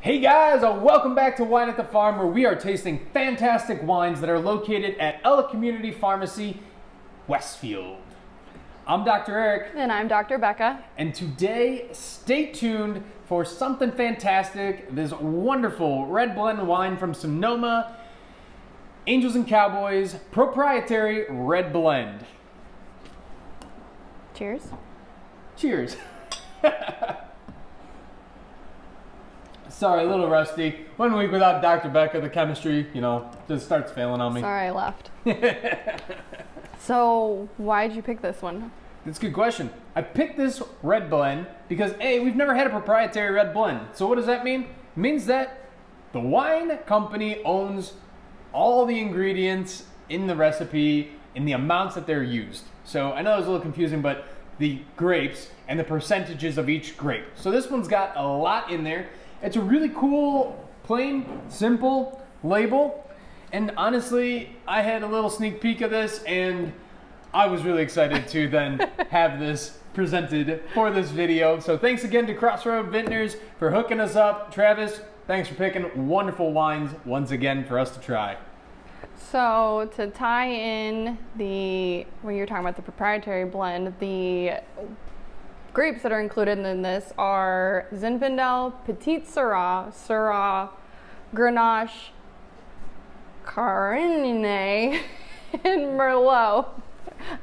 Hey guys, uh, welcome back to Wine at the Pharm, where we are tasting fantastic wines that are located at Ella Community Pharmacy, Westfield. I'm Dr. Eric, And I'm Dr. Becca. and today, stay tuned for something fantastic. This wonderful red blend wine from Sonoma, Angels and Cowboys, proprietary red blend. Cheers. Cheers. Sorry, a little rusty. One week without Dr. Becca, the chemistry, you know, just starts failing on me. Sorry I left. so, why did you pick this one? That's a good question. I picked this red blend because A, we've never had a proprietary red blend. So what does that mean? It means that the wine company owns all the ingredients in the recipe in the amounts that they're used. So I know it's a little confusing, but the grapes and the percentages of each grape. So this one's got a lot in there. It's a really cool, plain, simple label. And honestly, I had a little sneak peek of this and I was really excited to then have this presented for this video. So thanks again to Crossroad Vintners for hooking us up. Travis, thanks for picking wonderful wines once again for us to try. So, to tie in the, when you're talking about the proprietary blend, the grapes that are included in this are Zinfandel, Petite Sirah, Syrah, Grenache, Carignan, and Merlot.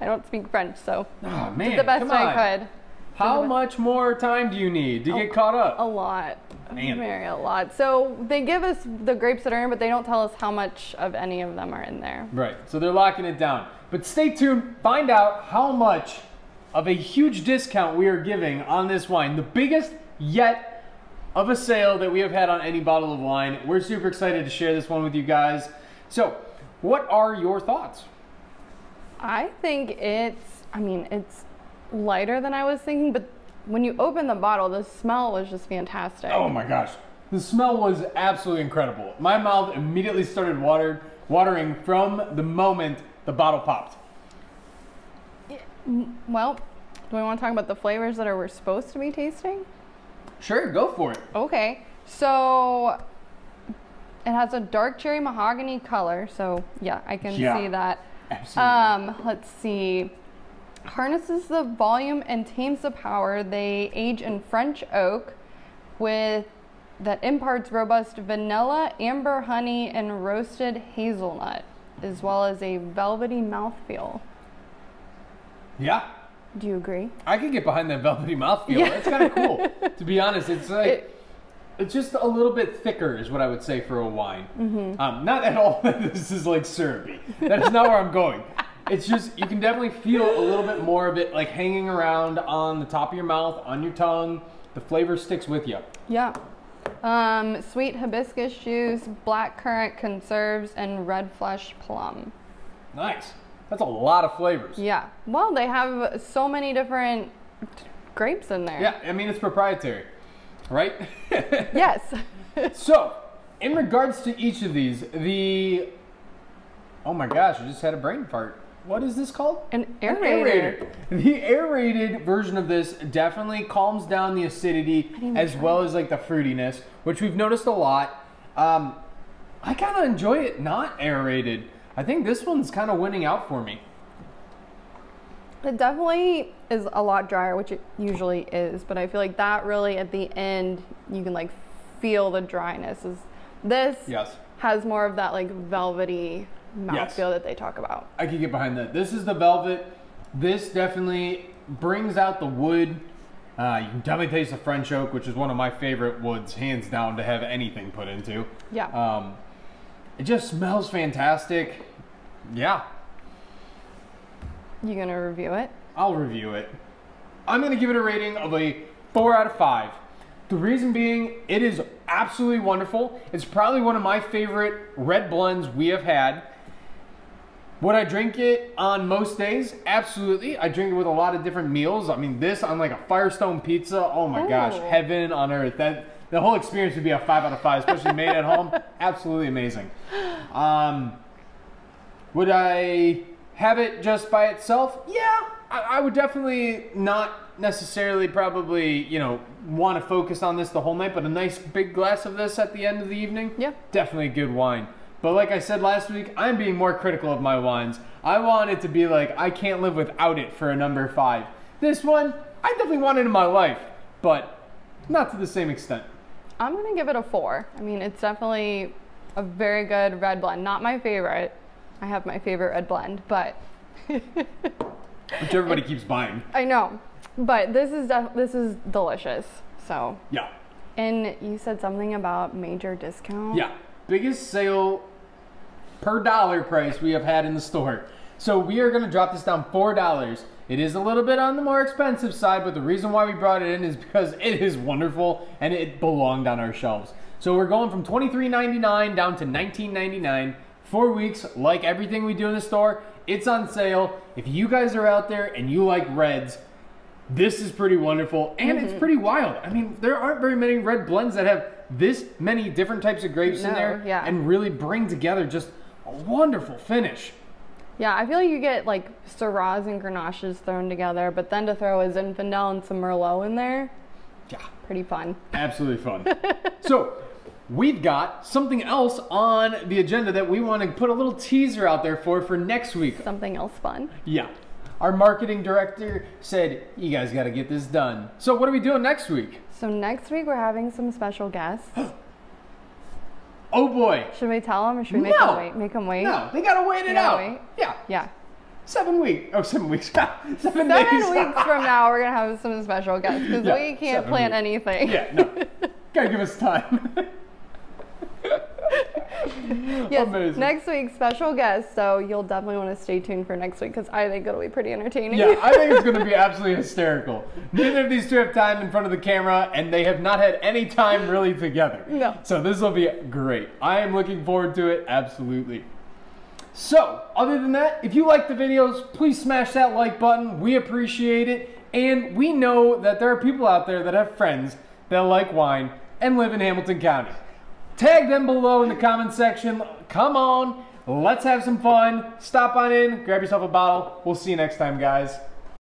I don't speak French, so Oh man, did the best I could. How much more time do you need to get caught up? A lot. Man. Very a lot. So they give us the grapes that are in, but they don't tell us how much of any of them are in there. Right, so they're locking it down. But stay tuned, find out how much of a huge discount we are giving on this wine. The biggest yet of a sale that we have had on any bottle of wine. We're super excited to share this one with you guys. So, what are your thoughts? I think it's, I mean, it's lighter than I was thinking, but when you open the bottle, the smell was just fantastic. Oh my gosh. The smell was absolutely incredible. My mouth immediately started watering from the moment the bottle popped. Well, do we want to talk about the flavors that are we're supposed to be tasting? Sure, go for it. Okay, so it has a dark cherry mahogany color, so yeah, I can Yeah. see that. Absolutely. Um, let's see. Harnesses the volume and tames the power. They age in French oak with that imparts robust vanilla, amber honey, and roasted hazelnut, as well as a velvety mouthfeel. Yeah. Do you agree? I could get behind that velvety mouthfeel. Yeah. That's kind of cool. to be honest, it's like It- it's just a little bit thicker, is what I would say for a wine. Mm-hmm. Um, not at all that this is like syrupy. That is not where I'm going. It's just you can definitely feel a little bit more of it like hanging around on the top of your mouth, on your tongue. The flavor sticks with you. Yeah. Um, sweet hibiscus juice, black currant conserves, and red flesh plum. Nice. That's a lot of flavors. Yeah. Well, they have so many different grapes in there. Yeah, I mean it's proprietary, right? Yes. So, in regards to each of these, the oh my gosh, I just had a brain fart. What is this called? An An aerator. The aerated version of this definitely calms down the acidity as well as like the fruitiness, which we've noticed a lot. Um, I kind of enjoy it not aerated. I think this one's kind of winning out for me. It definitely is a lot drier, which it usually is, but I feel like that really at the end you can like feel the dryness. Is this Yes. has more of that like velvety mouthfeel Yes. that they talk about. I can get behind that. This is the velvet. This definitely brings out the wood. Uh, you can definitely taste the French oak, which is one of my favorite woods, hands down, to have anything put into. Yeah. Um, it just smells fantastic. Yeah, you gonna review it? I'll review it. I'm going to give it a rating of a 4 out of 5. The reason being, it is absolutely wonderful. It's probably one of my favorite red blends we have had. Would I drink it on most days? Absolutely. I drink it with a lot of different meals. I mean, this on like a Firestone pizza. Oh my gosh, heaven on earth. That the whole experience would be a five out of five, especially made at home. Absolutely amazing. Um, would I have it just by itself? Yeah, I, I would definitely not necessarily probably, you know, want to focus on this the whole night, but a nice big glass of this at the end of the evening, Yeah. definitely good wine. But like I said last week, I'm being more critical of my wines. I want it to be like I can't live without it for a number five. This one, I definitely want it in my life, but not to the same extent. I'm gonna give it a four. I mean, it's definitely a very good red blend. Not my favorite. I have my favorite red blend, but Which everybody keeps buying. I know. But this is def- this is delicious. So, Yeah. and you said something about major discount. Yeah, biggest sale per dollar price we have had in the store. So we are going to drop this down four dollars. It is a little bit on the more expensive side, but the reason why we brought it in is because it is wonderful and it belonged on our shelves. So we're going from $23.99 down to $19.99. Four weeks, like everything we do in the store, it's on sale. If you guys are out there and you like reds, this is pretty wonderful and it's mm-hmm. pretty wild. I mean, there aren't very many red blends that have this many different types of grapes in there yeah. and really bring together just a wonderful finish. Yeah, I feel like you get like Syrahs and Grenaches thrown together, but then to throw a Zinfandel and some Merlot in there, Yeah, pretty fun. absolutely fun. so, we've got something else on the agenda that we want to put a little teaser out there for for next week. Something else fun. Yeah. Our marketing director said, "You guys got to get this done." So, what are we doing next week? So next week we're having some special guests. Oh boy. Should we tell them or should we make No. them wait? Make them wait? No, they got to wait it out. wait? Yeah. Yeah. Seven weeks. Oh, seven weeks. seven, Seven days. weeks from now we're gonna have some special guests because Yeah, we can't plan weeks. anything. yeah, no. Gotta give us time. yes. Amazing. Next week special guest, so you'll definitely want to stay tuned for next week because I think it'll be pretty entertaining. yeah, I think it's gonna be absolutely hysterical. Neither of these two have time in front of the camera, and they have not had any time really together. No. So this will be great. I am looking forward to it, absolutely. So, other than that, if you like the videos, please smash that like button. We appreciate it. And we know that there are people out there that have friends that like wine and live in Hamilton County. Tag them below in the comment section. Come on, let's have some fun. Stop on in, grab yourself a bottle. We'll see you next time, guys.